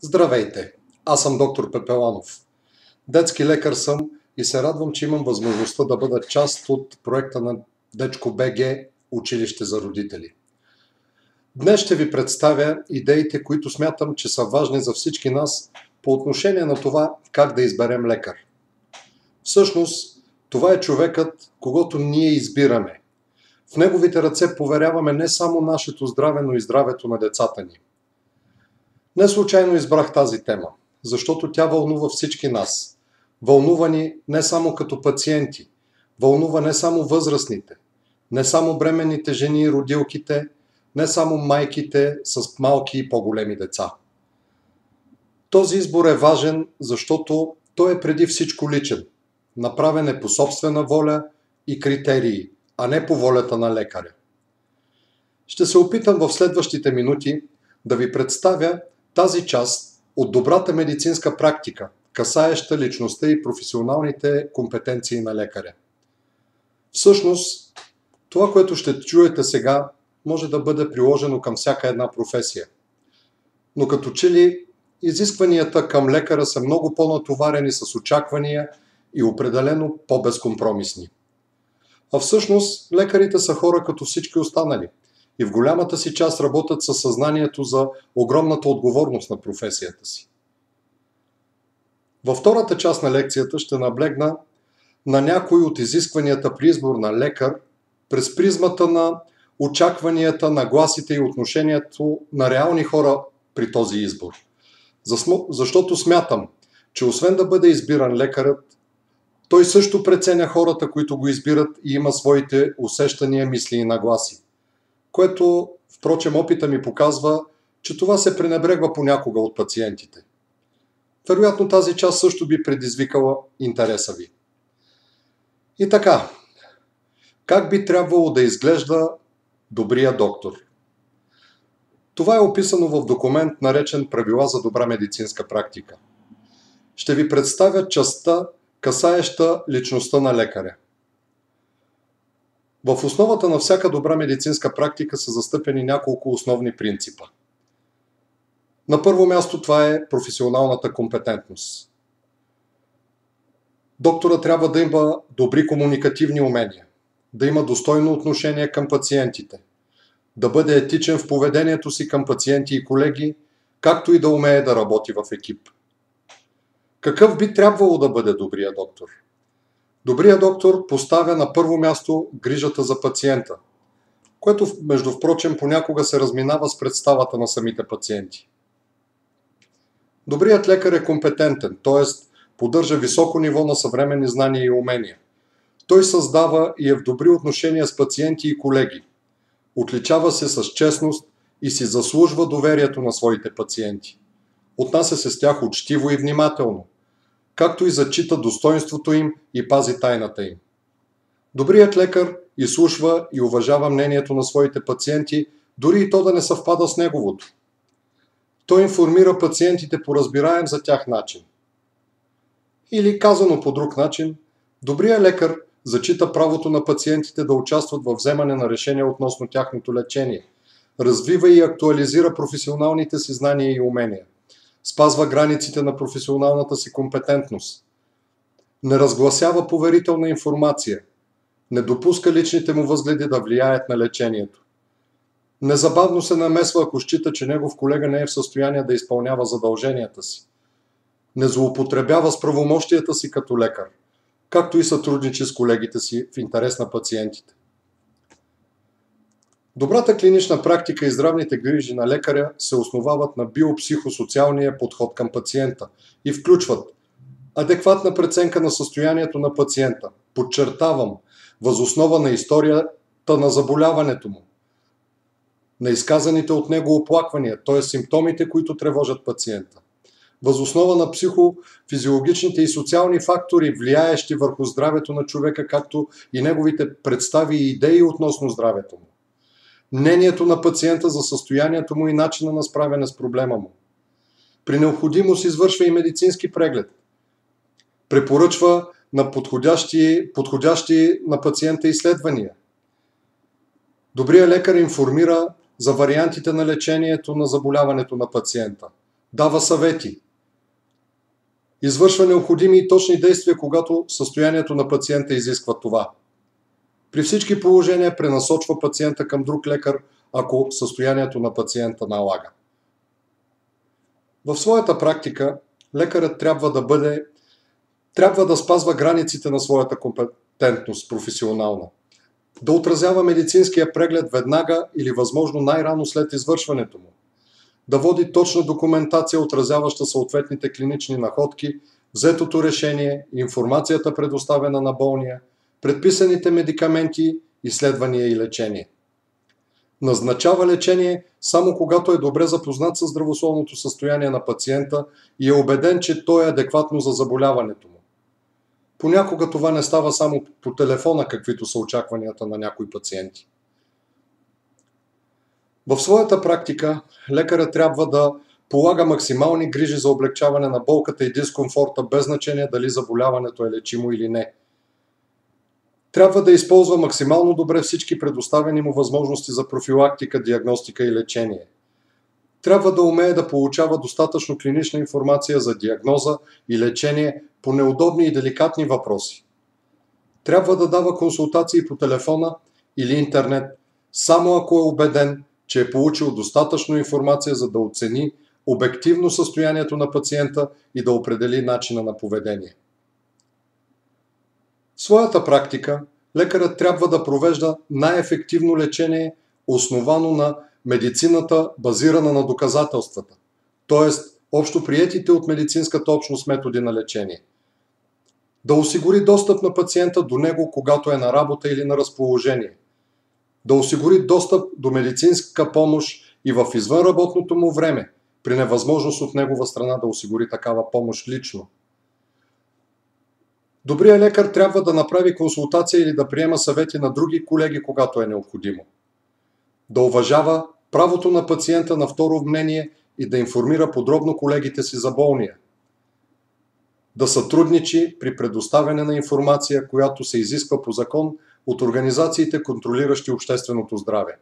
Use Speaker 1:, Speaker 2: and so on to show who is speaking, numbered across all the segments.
Speaker 1: Здравейте! Аз съм доктор Пепеланов. Детски лекар съм и се радвам, че имам възможността да бъда част от проекта на Дечко БГ Училище за родители. Днес ще ви представя идеите, които смятам, че са важни за всички нас по отношение на това как да изберем лекар. Всъщност, това е човекът, когато ние избираме. В неговите ръце поверяваме не само нашето здраве, но и здравето на децата ни. Не случайно избрах тази тема, защото тя вълнува всички нас. Вълнува ни не само като пациенти, вълнува не само възрастните, не само бременните жени и родилките, не само майките с малки и по-големи деца. Този избор е важен, защото той е преди всичко личен. Направен е по собствена воля и критерии, а не по волята на лекаря. Ще се опитам в следващите минути да ви представя тази част от добрата медицинска практика, касаеща личността и професионалните компетенции на лекаря. Всъщност, това, което ще чуете сега, може да бъде приложено към всяка една професия. Но като че ли изискванията към лекара са много по-натоварени с очаквания и определено по-безкомпромисни. А всъщност лекарите са хора като всички останали – и в голямата си част работят със съзнанието за огромната отговорност на професията си. Във втората част на лекцията ще наблегна на някои от изискванията при избор на лекар през призмата на очакванията, нагласите и отношението на реални хора при този избор. Защото смятам, че освен да бъде избиран лекарът, той също преценя хората, които го избират и има своите усещания, мисли и нагласи което, впрочем, опита ми показва, че това се пренебрегва понякога от пациентите. Вероятно тази част също би предизвикала интереса ви. И така, как би трябвало да изглежда добрия доктор? Това е описано в документ, наречен Правила за добра медицинска практика. Ще ви представя частта, касаеща личността на лекаря – в основата на всяка добра медицинска практика са застъпени няколко основни принципа. На първо място това е професионалната компетентност. Доктора трябва да има добри комуникативни умения, да има достойно отношение към пациентите, да бъде етичен в поведението си към пациенти и колеги, както и да умее да работи в екип. Какъв би трябвало да бъде добрия доктор? Добрият доктор поставя на първо място грижата за пациента, което между впрочем понякога се разминава с представата на самите пациенти. Добрият лекар е компетентен, т.е. поддържа високо ниво на съвременни знания и умения. Той създава и е в добри отношения с пациенти и колеги. Отличава се с честност и си заслужва доверието на своите пациенти. Отнася се с тях учтиво и внимателно – както и зачита достоинството им и пази тайната им. Добрият лекар изслушва и уважава мнението на своите пациенти, дори и то да не съвпада с неговото. Той информира пациентите по разбираем за тях начин. Или казано по друг начин, добрият лекар зачита правото на пациентите да участват в вземане на решения относно тяхното лечение, развива и актуализира професионалните си знания и умения – спазва границите на професионалната си компетентност, не разгласява поверителна информация, не допуска личните му възгледи да влияят на лечението. Незабавно се намесва, ако счита, че негов колега не е в състояние да изпълнява задълженията си. Не злоупотребява с правомощията си като лекар, както и сътрудничи с колегите си в интерес на пациентите. Добрата клинична практика и здравните грижи на лекаря се основават на биопсихосоциалния подход към пациента и включват адекватна преценка на състоянието на пациента, подчертавам, възоснова на историята на заболяването му, на изказаните от него оплаквания, т.е. симптомите, които тревожат пациента, възоснова на психофизиологичните и социални фактори, влияещи върху здравето на човека, както и неговите представи и идеи относно здравето му мнението на пациента за състоянието му и начина на справяне с проблема му. При необходимост извършва и медицински преглед. Препоръчва на подходящи, подходящи на пациента изследвания. Добрият лекар информира за вариантите на лечението на заболяването на пациента. Дава съвети. Извършва необходими и точни действия, когато състоянието на пациента изисква това. При всички положения пренасочва пациента към друг лекар, ако състоянието на пациента налага. В своята практика лекарът трябва да бъде трябва да спазва границите на своята компетентност професионална. Да отразява медицинския преглед веднага или възможно най-рано след извършването му. Да води точна документация, отразяваща съответните клинични находки, взетото решение, информацията предоставена на болния, предписаните медикаменти, изследвания и лечение. Назначава лечение само когато е добре запознат с здравословното състояние на пациента и е убеден, че то е адекватно за заболяването му. Понякога това не става само по телефона, каквито са очакванията на някои пациенти. В своята практика лекарът трябва да полага максимални грижи за облегчаване на болката и дискомфорта, без значение дали заболяването е лечимо или не. Трябва да използва максимално добре всички предоставени му възможности за профилактика, диагностика и лечение. Трябва да умее да получава достатъчно клинична информация за диагноза и лечение по неудобни и деликатни въпроси. Трябва да дава консултации по телефона или интернет, само ако е убеден, че е получил достатъчно информация за да оцени обективно състоянието на пациента и да определи начина на поведение. Своята практика лекарът трябва да провежда най-ефективно лечение, основано на медицината, базирана на доказателствата, т.е. общо приетите от медицинската общност методи на лечение. Да осигури достъп на пациента до него, когато е на работа или на разположение. Да осигури достъп до медицинска помощ и в извънработното му време, при невъзможност от негова страна да осигури такава помощ лично. Добрият лекар трябва да направи консултация или да приема съвети на други колеги, когато е необходимо. Да уважава правото на пациента на второ мнение и да информира подробно колегите си за болния. Да сътрудничи при предоставяне на информация, която се изисква по закон от организациите, контролиращи общественото здраве.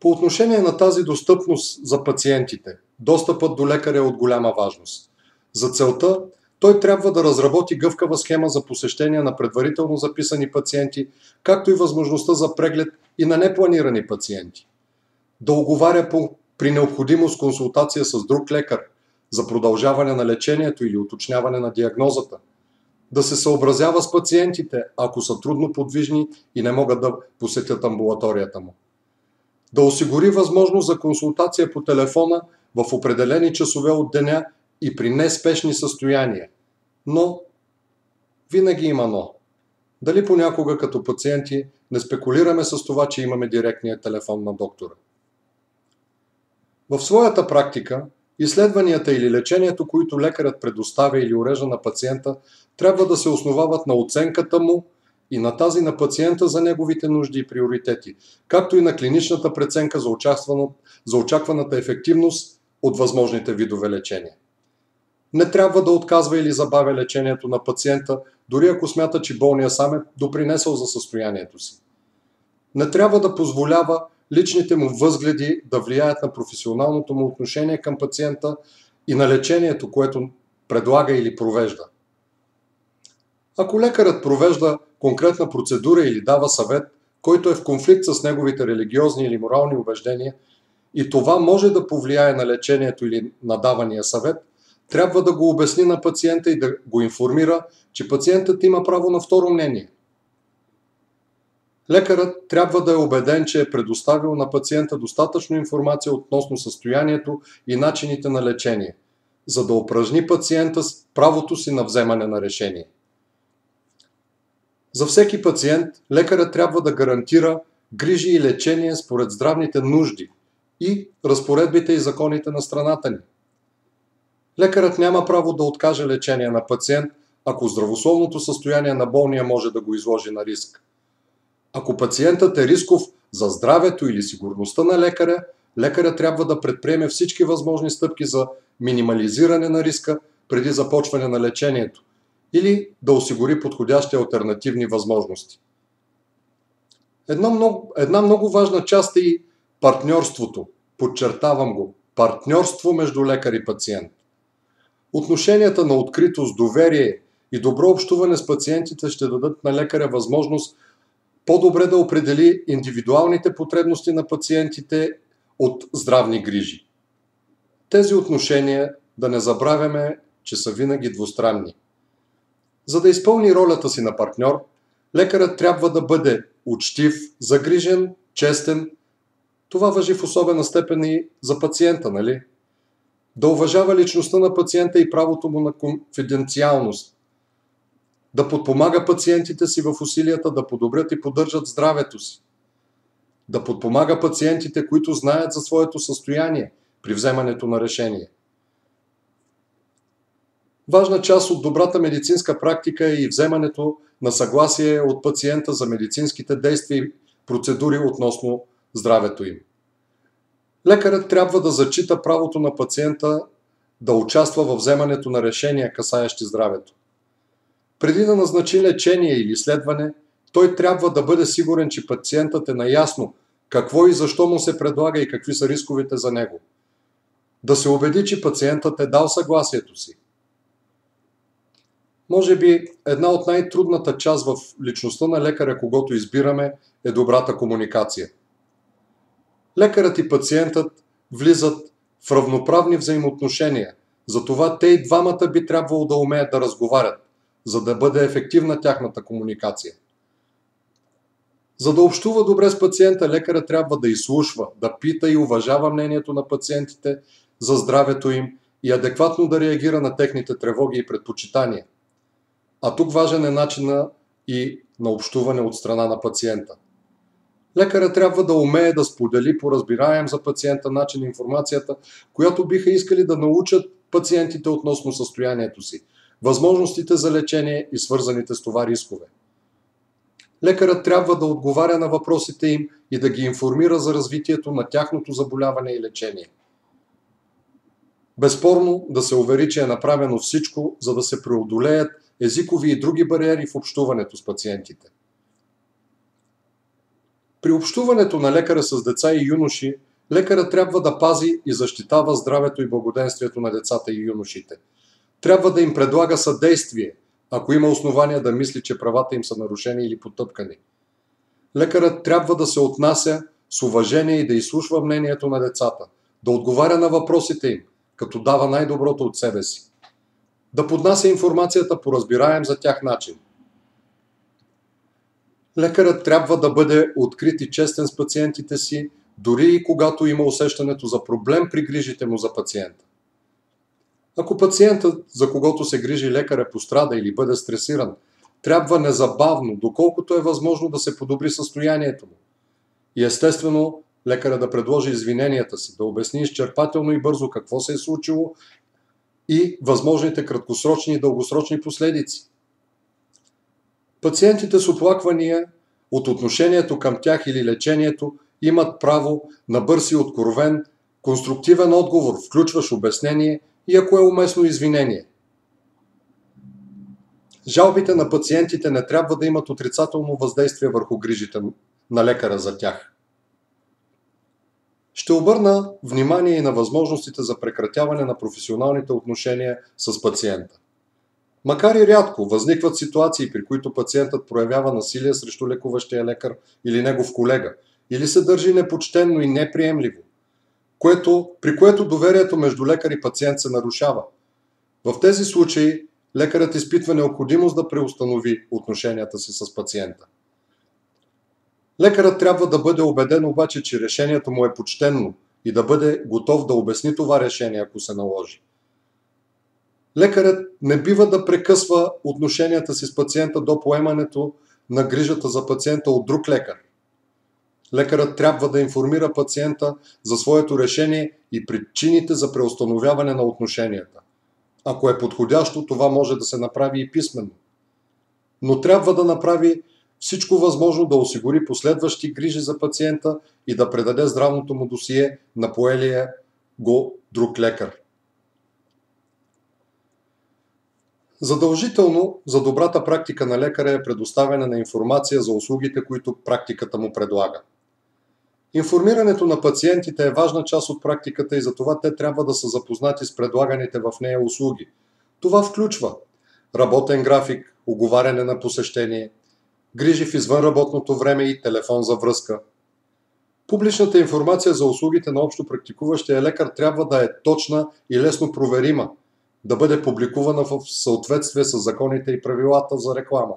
Speaker 1: По отношение на тази достъпност за пациентите, достъпът до лекаря е от голяма важност. За целта той трябва да разработи гъвкава схема за посещение на предварително записани пациенти, както и възможността за преглед и на непланирани пациенти. Да оговаря по, при необходимост консултация с друг лекар за продължаване на лечението или уточняване на диагнозата. Да се съобразява с пациентите, ако са трудно подвижни и не могат да посетят амбулаторията му. Да осигури възможност за консултация по телефона в определени часове от деня и при неспешни състояния. Но винаги има но. Дали понякога като пациенти не спекулираме с това, че имаме директния телефон на доктора? В своята практика, изследванията или лечението, които лекарят предоставя или урежда на пациента, трябва да се основават на оценката му и на тази на пациента за неговите нужди и приоритети, както и на клиничната преценка за, очакваната ефективност от възможните видове лечение не трябва да отказва или забавя лечението на пациента, дори ако смята, че болния сам е допринесъл за състоянието си. Не трябва да позволява личните му възгледи да влияят на професионалното му отношение към пациента и на лечението, което предлага или провежда. Ако лекарът провежда конкретна процедура или дава съвет, който е в конфликт с неговите религиозни или морални убеждения, и това може да повлияе на лечението или на давания съвет, трябва да го обясни на пациента и да го информира, че пациентът има право на второ мнение. Лекарът трябва да е убеден, че е предоставил на пациента достатъчно информация относно състоянието и начините на лечение, за да упражни пациента с правото си на вземане на решение. За всеки пациент лекарът трябва да гарантира грижи и лечение според здравните нужди и разпоредбите и законите на страната ни. Лекарът няма право да откаже лечение на пациент, ако здравословното състояние на болния може да го изложи на риск. Ако пациентът е рисков за здравето или сигурността на лекаря, лекаря трябва да предприеме всички възможни стъпки за минимализиране на риска преди започване на лечението или да осигури подходящи альтернативни възможности. Една много, една много важна част е и партньорството. Подчертавам го. партньорство между лекар и пациент. Отношенията на откритост, доверие и добро общуване с пациентите ще дадат на лекаря възможност по-добре да определи индивидуалните потребности на пациентите от здравни грижи. Тези отношения, да не забравяме, че са винаги двустранни. За да изпълни ролята си на партньор, лекарът трябва да бъде учтив, загрижен, честен. Това въжи в особена степен и за пациента, нали? Да уважава личността на пациента и правото му на конфиденциалност. Да подпомага пациентите си в усилията да подобрят и поддържат здравето си. Да подпомага пациентите, които знаят за своето състояние при вземането на решение. Важна част от добрата медицинска практика е и вземането на съгласие от пациента за медицинските действия и процедури относно здравето им. Лекарът трябва да зачита правото на пациента да участва в вземането на решения, касаещи здравето. Преди да назначи лечение или изследване, той трябва да бъде сигурен, че пациентът е наясно какво и защо му се предлага и какви са рисковете за него. Да се убеди, че пациентът е дал съгласието си. Може би една от най-трудната част в личността на лекаря, когато избираме, е добрата комуникация. Лекарът и пациентът влизат в равноправни взаимоотношения, затова те и двамата би трябвало да умеят да разговарят, за да бъде ефективна тяхната комуникация. За да общува добре с пациента, лекарът трябва да изслушва, да пита и уважава мнението на пациентите за здравето им и адекватно да реагира на техните тревоги и предпочитания – а тук важен е начина и на общуване от страна на пациента. Лекарът трябва да умее да сподели по разбираем за пациента начин информацията, която биха искали да научат пациентите относно състоянието си, възможностите за лечение и свързаните с това рискове. Лекарът трябва да отговаря на въпросите им и да ги информира за развитието на тяхното заболяване и лечение. Безспорно да се увери, че е направено всичко, за да се преодолеят езикови и други бариери в общуването с пациентите. При общуването на лекара с деца и юноши, лекара трябва да пази и защитава здравето и благоденствието на децата и юношите. Трябва да им предлага съдействие, ако има основания да мисли, че правата им са нарушени или потъпкани. Лекарът трябва да се отнася с уважение и да изслушва мнението на децата, да отговаря на въпросите им, като дава най-доброто от себе си да поднася информацията по разбираем за тях начин. Лекарът трябва да бъде открит и честен с пациентите си, дори и когато има усещането за проблем при грижите му за пациента. Ако пациентът, за когото се грижи лекаря, пострада или бъде стресиран, трябва незабавно, доколкото е възможно да се подобри състоянието му. И естествено, лекаря да предложи извиненията си, да обясни изчерпателно и бързо какво се е случило и възможните краткосрочни и дългосрочни последици. Пациентите с оплаквания от отношението към тях или лечението имат право на бърз и откровен, конструктивен отговор, включващ обяснение и ако е уместно извинение. Жалбите на пациентите не трябва да имат отрицателно въздействие върху грижите на лекара за тях. Ще обърна внимание и на възможностите за прекратяване на професионалните отношения с пациента. Макар и рядко възникват ситуации, при които пациентът проявява насилие срещу лекуващия лекар или негов колега, или се държи непочтенно и неприемливо, което, при което доверието между лекар и пациент се нарушава. В тези случаи лекарът изпитва необходимост да преустанови отношенията си с пациента. Лекарът трябва да бъде убеден обаче, че решението му е почтенно и да бъде готов да обясни това решение, ако се наложи. Лекарът не бива да прекъсва отношенията си с пациента до поемането на грижата за пациента от друг лекар. Лекарът трябва да информира пациента за своето решение и причините за преустановяване на отношенията. Ако е подходящо, това може да се направи и писменно. Но трябва да направи всичко възможно да осигури последващи грижи за пациента и да предаде здравното му досие на поелия го друг лекар. Задължително за добрата практика на лекаря е предоставяне на информация за услугите, които практиката му предлага. Информирането на пациентите е важна част от практиката и затова те трябва да са запознати с предлаганите в нея услуги. Това включва работен график, оговаряне на посещение, грижи в извънработното време и телефон за връзка. Публичната информация за услугите на общо практикуващия лекар трябва да е точна и лесно проверима, да бъде публикувана в съответствие с законите и правилата за реклама.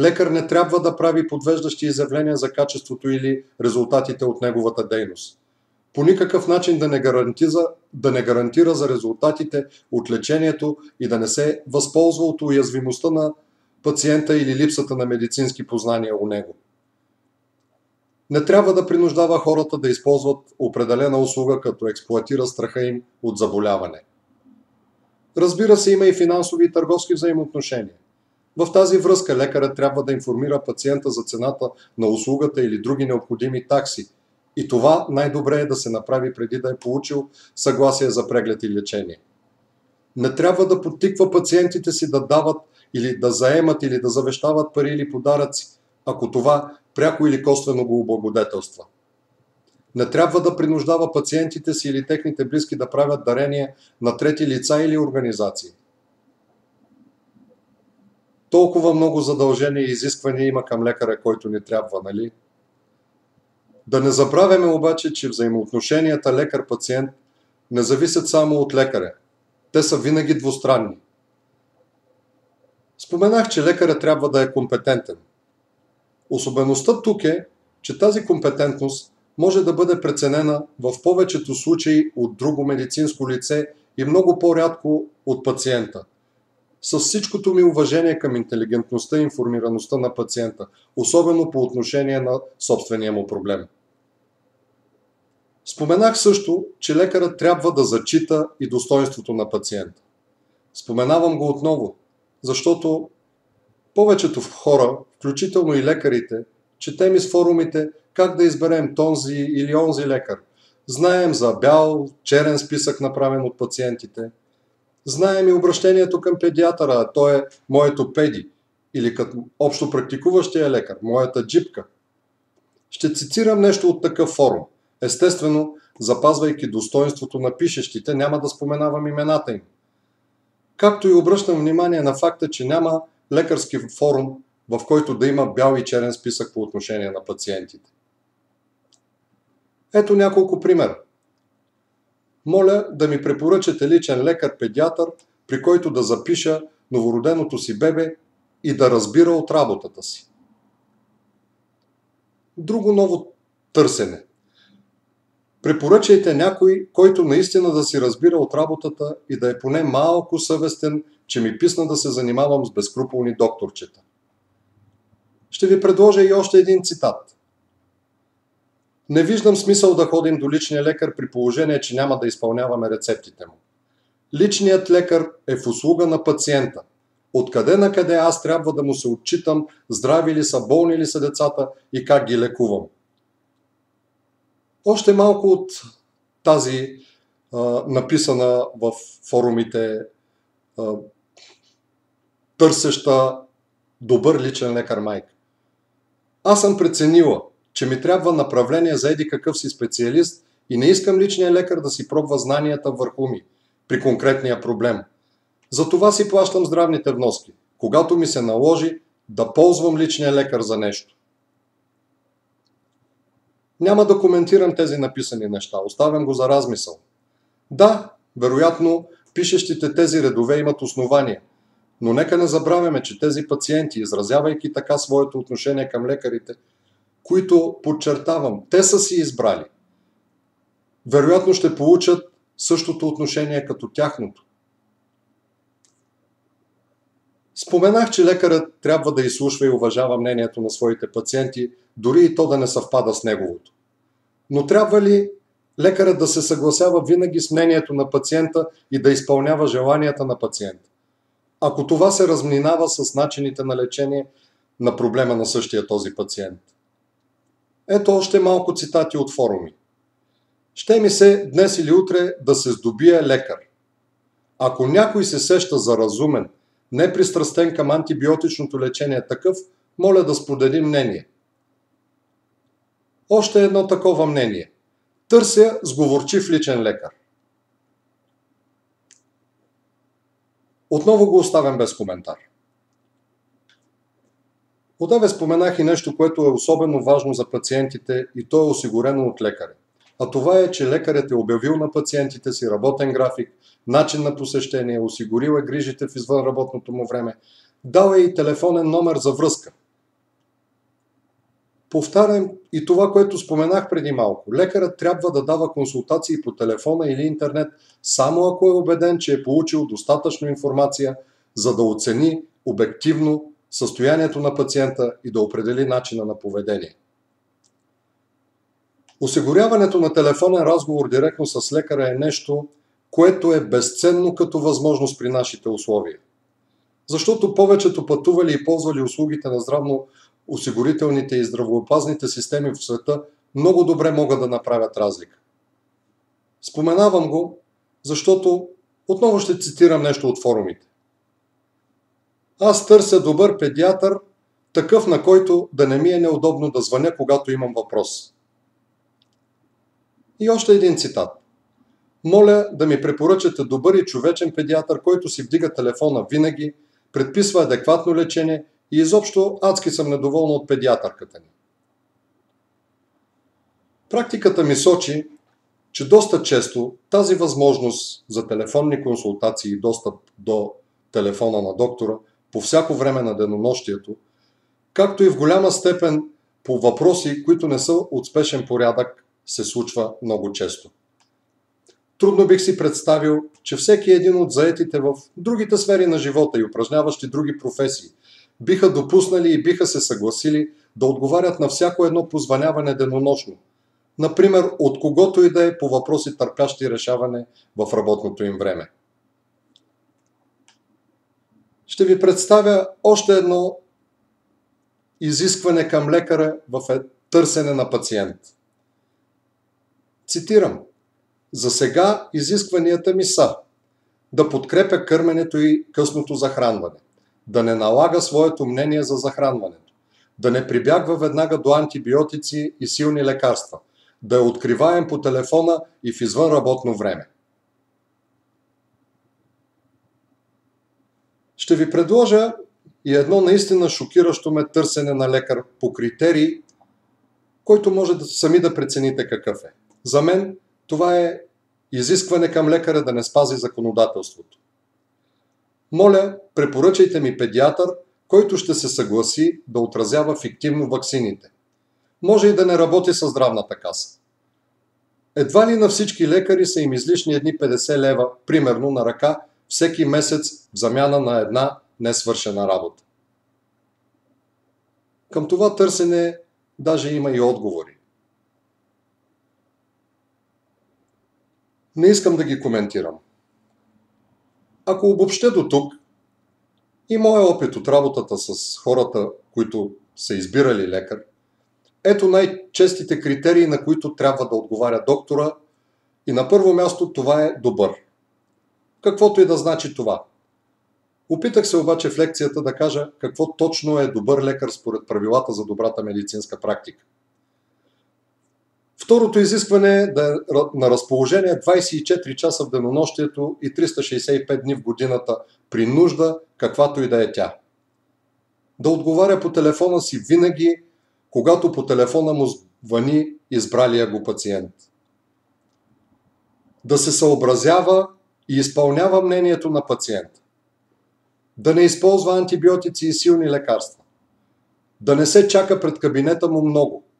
Speaker 1: Лекар не трябва да прави подвеждащи изявления за качеството или резултатите от неговата дейност. По никакъв начин да не, гарантиза, да не гарантира за резултатите от лечението и да не се възползва от уязвимостта на пациента или липсата на медицински познания у него. Не трябва да принуждава хората да използват определена услуга, като експлуатира страха им от заболяване. Разбира се, има и финансови и търговски взаимоотношения. В тази връзка лекарът трябва да информира пациента за цената на услугата или други необходими такси. И това най-добре е да се направи преди да е получил съгласие за преглед и лечение. Не трябва да подтиква пациентите си да дават или да заемат или да завещават пари или подаръци, ако това пряко или косвено го облагодетелства. Не трябва да принуждава пациентите си или техните близки да правят дарения на трети лица или организации. Толкова много задължения и изисквания има към лекаря, който ни трябва, нали? Да не забравяме обаче, че взаимоотношенията лекар-пациент не зависят само от лекаря. Те са винаги двустранни. Споменах, че лекаря трябва да е компетентен. Особеността тук е, че тази компетентност може да бъде преценена в повечето случаи от друго медицинско лице и много по-рядко от пациента с всичкото ми уважение към интелигентността и информираността на пациента, особено по отношение на собствения му проблем. Споменах също, че лекарът трябва да зачита и достоинството на пациента. Споменавам го отново, защото повечето хора, включително и лекарите, четем из форумите как да изберем тонзи или онзи лекар. Знаем за бял, черен списък направен от пациентите – Знаем и обращението към педиатъра, той е моето педи или като общо практикуващия лекар, моята джипка. Ще цитирам нещо от такъв форум. Естествено, запазвайки достоинството на пишещите, няма да споменавам имената им. Както и обръщам внимание на факта, че няма лекарски форум, в който да има бял и черен списък по отношение на пациентите. Ето няколко примера. Моля да ми препоръчате личен лекар-педиатър, при който да запиша новороденото си бебе и да разбира от работата си. Друго ново търсене. Препоръчайте някой, който наистина да си разбира от работата и да е поне малко съвестен, че ми писна да се занимавам с безкруполни докторчета. Ще ви предложа и още един цитат. Не виждам смисъл да ходим до личния лекар при положение, че няма да изпълняваме рецептите му. Личният лекар е в услуга на пациента. Откъде на къде аз трябва да му се отчитам, здрави ли са, болни ли са децата и как ги лекувам. Още малко от тази а, написана в форумите а, търсеща добър личен лекар майка. Аз съм преценила, че ми трябва направление за еди какъв си специалист и не искам личния лекар да си пробва знанията върху ми при конкретния проблем. Затова си плащам здравните вноски, когато ми се наложи да ползвам личния лекар за нещо. Няма да коментирам тези написани неща, оставям го за размисъл. Да, вероятно, пишещите тези редове имат основания, но нека не забравяме, че тези пациенти, изразявайки така своето отношение към лекарите, които, подчертавам, те са си избрали. Вероятно ще получат същото отношение като тяхното. Споменах, че лекарът трябва да изслушва и уважава мнението на своите пациенти, дори и то да не съвпада с неговото. Но трябва ли лекарът да се съгласява винаги с мнението на пациента и да изпълнява желанията на пациента? Ако това се разминава с начините на лечение на проблема на същия този пациент. Ето още малко цитати от форуми. Ще ми се днес или утре да се здобие лекар. Ако някой се сеща за разумен, непристрастен към антибиотичното лечение такъв, моля да сподели мнение. Още едно такова мнение. Търся сговорчив личен лекар. Отново го оставям без коментар. Одеве споменах и нещо, което е особено важно за пациентите и то е осигурено от лекаря. А това е, че лекарят е обявил на пациентите си работен график, начин на посещение, осигурил е грижите в извънработното му време, дал е и телефонен номер за връзка. Повтарям и това, което споменах преди малко. Лекарът трябва да дава консултации по телефона или интернет, само ако е убеден, че е получил достатъчно информация, за да оцени обективно състоянието на пациента и да определи начина на поведение. Осигуряването на телефонен разговор директно с лекаря е нещо, което е безценно като възможност при нашите условия. Защото повечето пътували и ползвали услугите на здравно осигурителните и здравоопазните системи в света много добре могат да направят разлика. Споменавам го, защото отново ще цитирам нещо от форумите. Аз търся добър педиатър, такъв на който да не ми е неудобно да звъня, когато имам въпрос. И още един цитат. Моля да ми препоръчате добър и човечен педиатър, който си вдига телефона винаги, предписва адекватно лечение и изобщо адски съм недоволна от педиатърката ни. Практиката ми сочи, че доста често тази възможност за телефонни консултации и достъп до телефона на доктора по всяко време на денонощието, както и в голяма степен по въпроси, които не са от спешен порядък, се случва много често. Трудно бих си представил, че всеки един от заетите в другите сфери на живота и упражняващи други професии биха допуснали и биха се съгласили да отговарят на всяко едно позваняване денонощно. Например, от когото и да е по въпроси търпящи решаване в работното им време. Ще ви представя още едно изискване към лекаря в е търсене на пациент. Цитирам. За сега изискванията ми са да подкрепя кърменето и късното захранване, да не налага своето мнение за захранването, да не прибягва веднага до антибиотици и силни лекарства, да е откриваем по телефона и в извънработно време. Ще ви предложа и едно наистина шокиращо ме търсене на лекар по критерии, който може да сами да прецените какъв е. За мен това е изискване към лекаря да не спази законодателството. Моля, препоръчайте ми педиатър, който ще се съгласи да отразява фиктивно ваксините. Може и да не работи със здравната каса. Едва ли на всички лекари са им излишни едни 50 лева, примерно на ръка, всеки месец в замяна на една несвършена работа. Към това търсене даже има и отговори. Не искам да ги коментирам. Ако обобща до тук и моя опит от работата с хората, които са избирали лекар, ето най-честите критерии, на които трябва да отговаря доктора и на първо място това е добър. Каквото и да значи това. Опитах се обаче в лекцията да кажа какво точно е добър лекар според правилата за добрата медицинска практика. Второто изискване е да е на разположение 24 часа в денонощието и 365 дни в годината при нужда, каквато и да е тя. Да отговаря по телефона си винаги, когато по телефона му звъни избралия го пациент. Да се съобразява и изпълнява мнението на пациента. Да не използва антибиотици и силни лекарства. Да не се чака пред кабинета му много –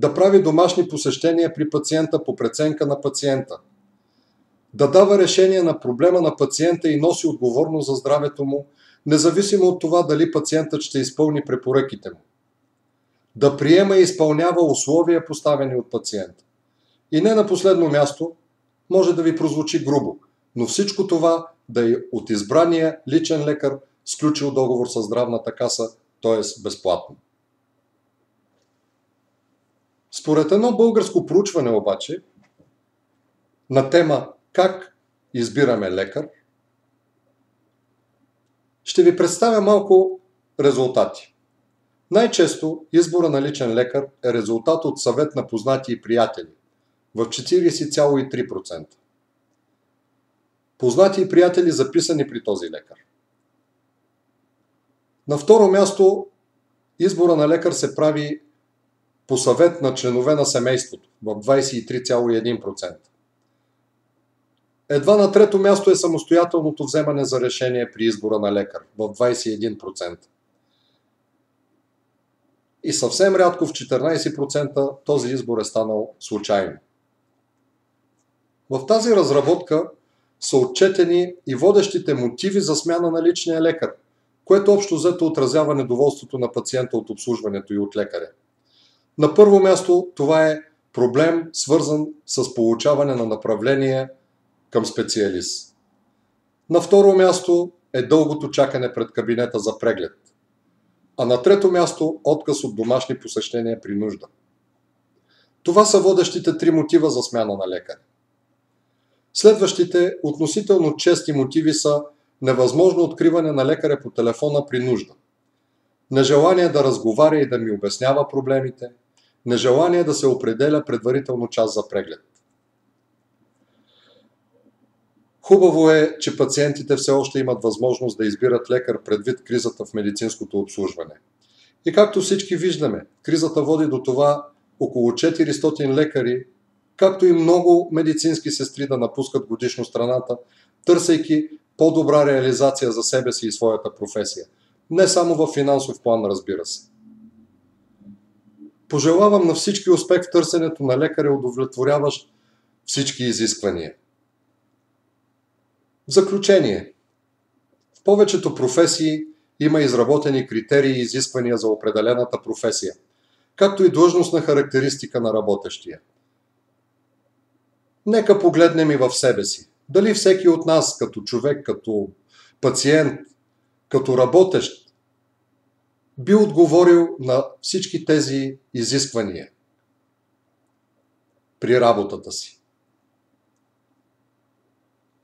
Speaker 1: да прави домашни посещения при пациента по преценка на пациента, да дава решение на проблема на пациента и носи отговорност за здравето му, независимо от това дали пациентът ще изпълни препоръките му, да приема и изпълнява условия поставени от пациента. И не на последно място, може да ви прозвучи грубо, но всичко това да е от избрания личен лекар, сключил договор с здравната каса, т.е. безплатно. Според едно българско проучване обаче, на тема как избираме лекар, ще ви представя малко резултати. Най-често избора на личен лекар е резултат от съвет на познати и приятели в 40,3%. Познати и приятели записани при този лекар. На второ място избора на лекар се прави по съвет на членове на семейството в 23,1%. Едва на трето място е самостоятелното вземане за решение при избора на лекар в 21%. И съвсем рядко в 14% този избор е станал случайно. В тази разработка са отчетени и водещите мотиви за смяна на личния лекар, което общо взето отразява недоволството на пациента от обслужването и от лекаря. На първо място това е проблем свързан с получаване на направление към специалист. На второ място е дългото чакане пред кабинета за преглед. А на трето място отказ от домашни посещения при нужда. Това са водещите три мотива за смяна на лекар. Следващите относително чести мотиви са невъзможно откриване на лекаря по телефона при нужда, нежелание да разговаря и да ми обяснява проблемите, нежелание да се определя предварително час за преглед. Хубаво е, че пациентите все още имат възможност да избират лекар предвид кризата в медицинското обслужване. И както всички виждаме, кризата води до това около 400 лекари, както и много медицински сестри да напускат годишно страната, търсейки по-добра реализация за себе си и своята професия. Не само в финансов план, разбира се. Пожелавам на всички успех в търсенето на лекаря, удовлетворяващ всички изисквания. В заключение, в повечето професии има изработени критерии и изисквания за определената професия, както и длъжностна характеристика на работещия. Нека погледнем и в себе си. Дали всеки от нас, като човек, като пациент, като работещ, би отговорил на всички тези изисквания при работата си.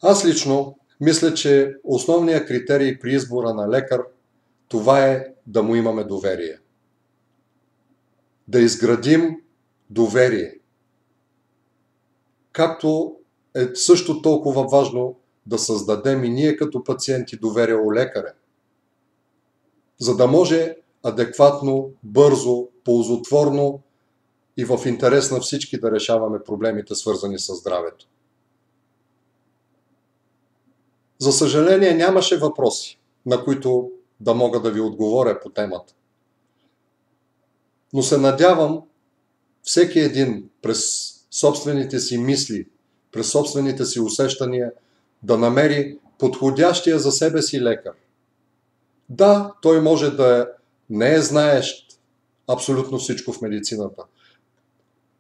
Speaker 1: Аз лично мисля, че основният критерий при избора на лекар това е да му имаме доверие. Да изградим доверие. Както е също толкова важно да създадем и ние като пациенти доверие у лекаря, за да може адекватно, бързо, ползотворно и в интерес на всички да решаваме проблемите, свързани с здравето. За съжаление нямаше въпроси, на които да мога да ви отговоря по темата. Но се надявам всеки един през собствените си мисли, през собствените си усещания да намери подходящия за себе си лекар. Да, той може да не е знаещ абсолютно всичко в медицината,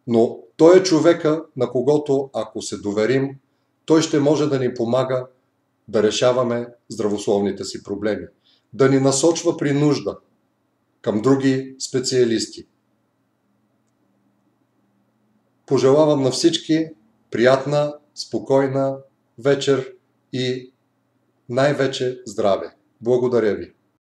Speaker 1: но той е човека, на когото, ако се доверим, той ще може да ни помага да решаваме здравословните си проблеми, да ни насочва при нужда към други специалисти. Пожелавам на всички приятна, спокойна вечер и най-вече здраве. Благодаря ви!